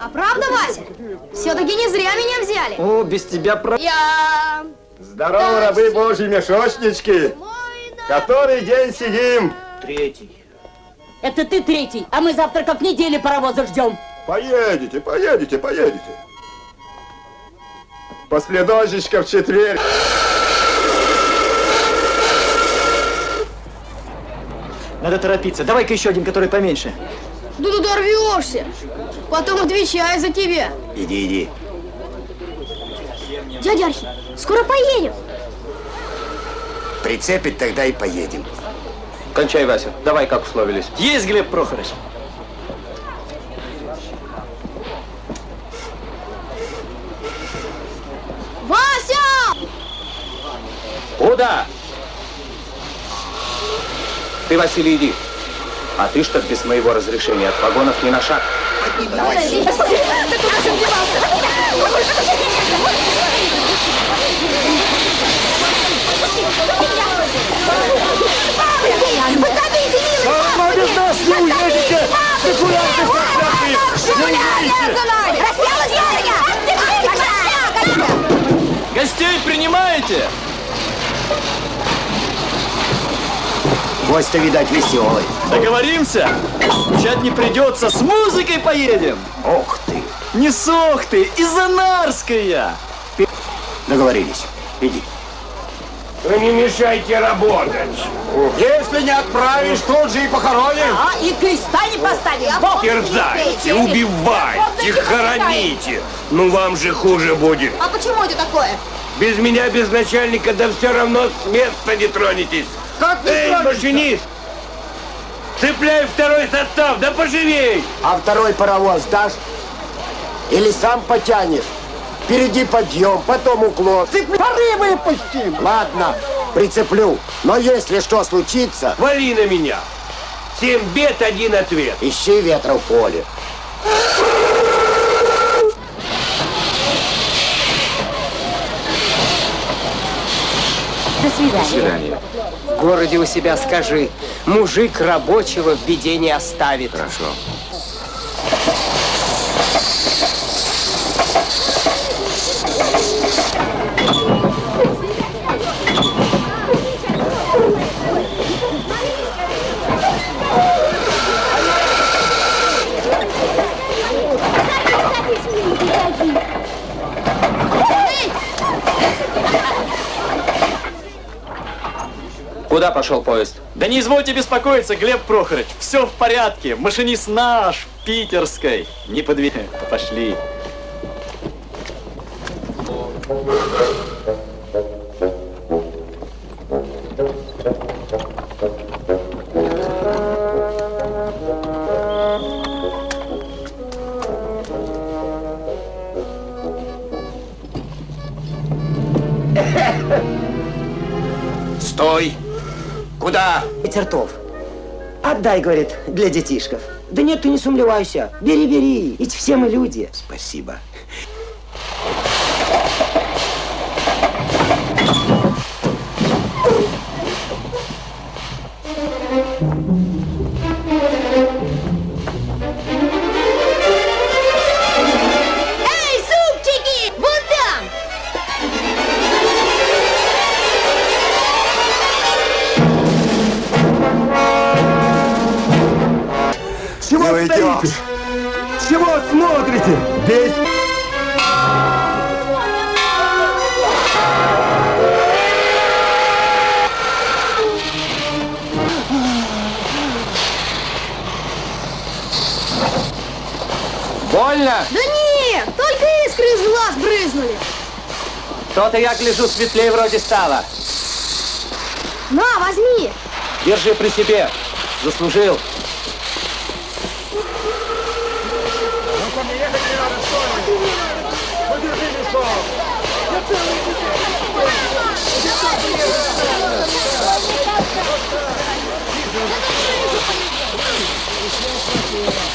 А правда, Вася? Все-таки не зря меня взяли. О, без тебя про... Я... Здорово, рабы божьи мешочнички. Который день сидим? Третий. Это ты третий, а мы завтра как недели паровоза ждем. Поедете, поедете, поедете. После дождичка в четверг. Надо торопиться. Давай-ка еще один, который поменьше. Да ты дорвешься. Потом отвечаю за тебя. Иди, иди. Дядя Архи, скоро поедем. Прицепит, тогда и поедем. Кончай, Вася. Давай, как условились. Есть, Глеб Прохорович. Вася! Куда? Ты, Василий, иди. А ты что без моего разрешения от вагонов ни на шаг. Мама, без нас не уедете! Спекулянты Гостей принимаете? Гость-то, видать, веселый. Договоримся? Скучать не придется, с музыкой поедем. Ох ты. Не сох ты, Изонарская. Договорились. Иди. Вы не мешайте работать. Если не отправишь, тут же и похороним. А, и креста не поставим. Терзайте, убивайте, хороните. Ну вам же хуже будет. А почему это такое? Без меня, без начальника, да все равно с места не тронетесь. Как не Эй, машинист! Цепляй второй состав, да поживей! А второй паровоз дашь? Или сам потянешь? Впереди подъем, потом уклон. Ты пары выпустим. Ладно, прицеплю. Но если что случится, Вали на меня. Семь бед, один ответ. ищи ветра в поле. До свидания. свидания. В городе у себя скажи, мужик рабочего в беде не оставит. Хорошо. Куда пошел поезд? Да не извольте беспокоиться, Глеб Прохорович. Все в порядке. Машинист наш, питерской. Не подвиг... Пошли. Стой! Куда? Тертов. Отдай, говорит, для детишков. Да нет, ты не сумлевайся. Бери, бери. Ведь все мы люди. Спасибо. Чего Ну, стоите? Чего смотрите? Бей! Больно? Да нет, только искры из глаз брызнули. То-то я гляжу, светлее вроде стало. На, возьми. Держи при себе. Заслужил.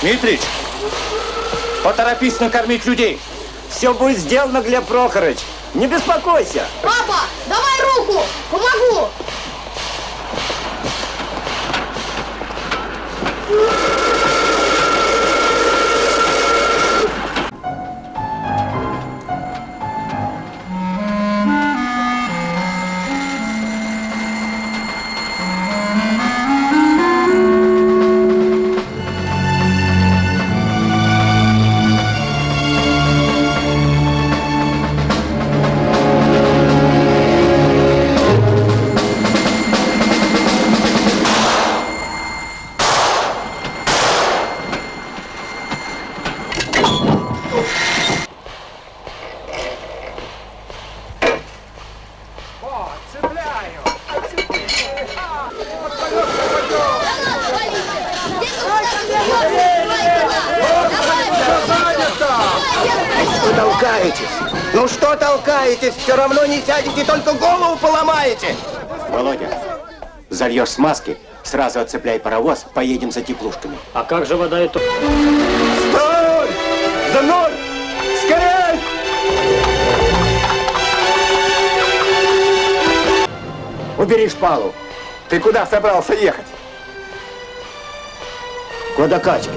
Дмитрич, поторопись накормить людей. Все будет сделано, Глеб Прохорович. Не беспокойся. Папа, давай руку! Помогу! Вы толкаетесь. Ну что толкаетесь? Все равно не сядете, только голову поломаете. Володя, зальешь смазки, сразу отцепляй паровоз, поедем за теплушками. А как же вода это? Стой! За мной! Скорей! Убери шпалу. Ты куда собрался ехать? К водокачке.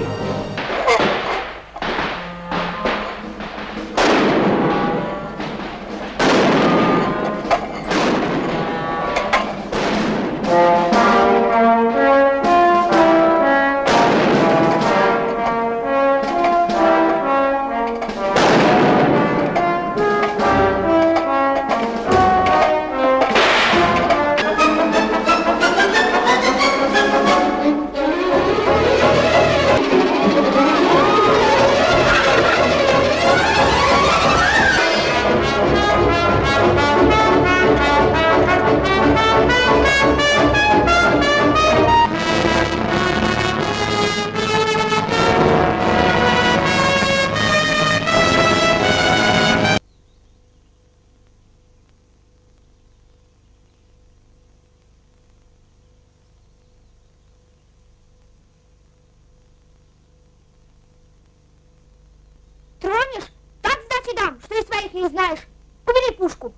Не знаешь. Убери пушку.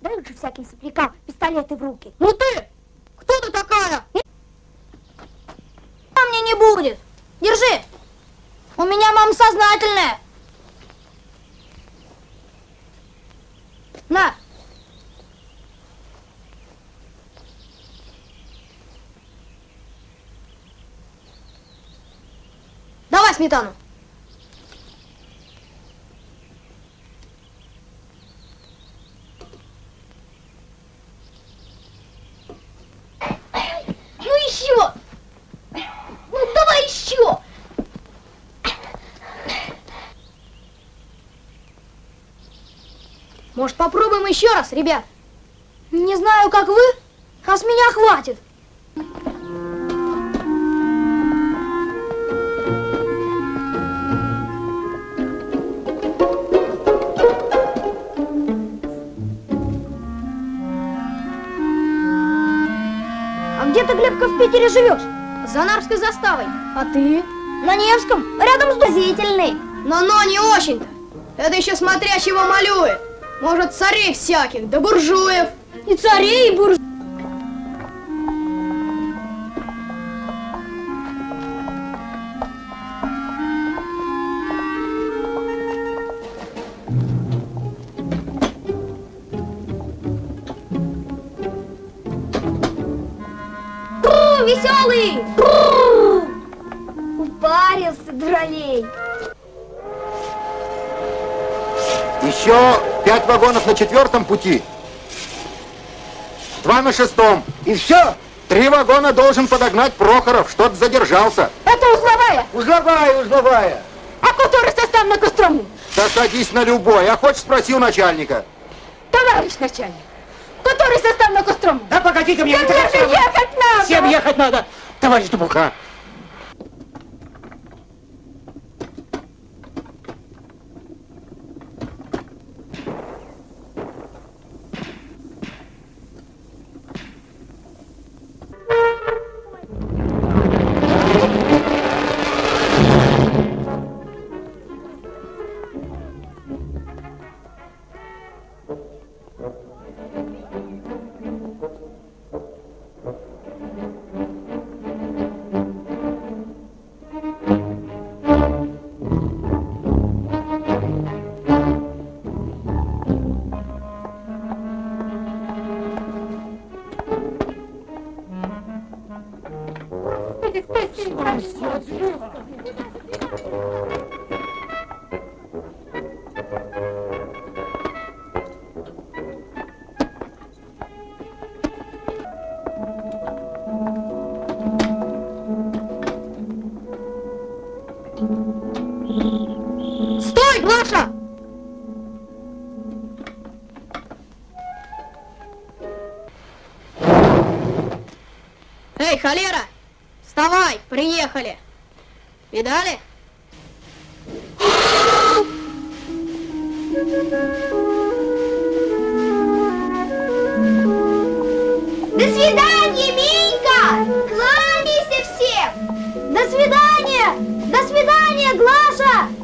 Дают же всяким соплякам пистолеты в руки. Ну ты! Кто ты такая? А мне не будет. Держи. У меня мама сознательная. На. Давай сметану. Ну еще! Ну давай еще! Может, попробуем еще раз, ребят? Не знаю, как вы, а с меня хватит. А где ты, Глебка, в Питере живешь? За Нарвской заставой. А ты? На Невском, рядом с Дозительной. Но-но, не очень-то. Это еще смотря чего малюет. Может, царей всяких, да буржуев. И царей, и буржуев. Веселый! Упарился, дуралей. Еще пять вагонов на четвертом пути. Два на шестом. И все. Три вагона должен подогнать Прохоров, что-то задержался. Это узловая. Узловая, узловая. А который состав на Кострому? Да садись на любой. А хочешь спроси у начальника. Товарищ начальник. Который состав на Кострому? Да погоди-ка мне, Всем ехать надо. Всем ехать надо, товарищ Дубов. ジュー! Приехали! Видали? До свидания, Минька! Кланяйся всем! До свидания! До свидания, Глаша!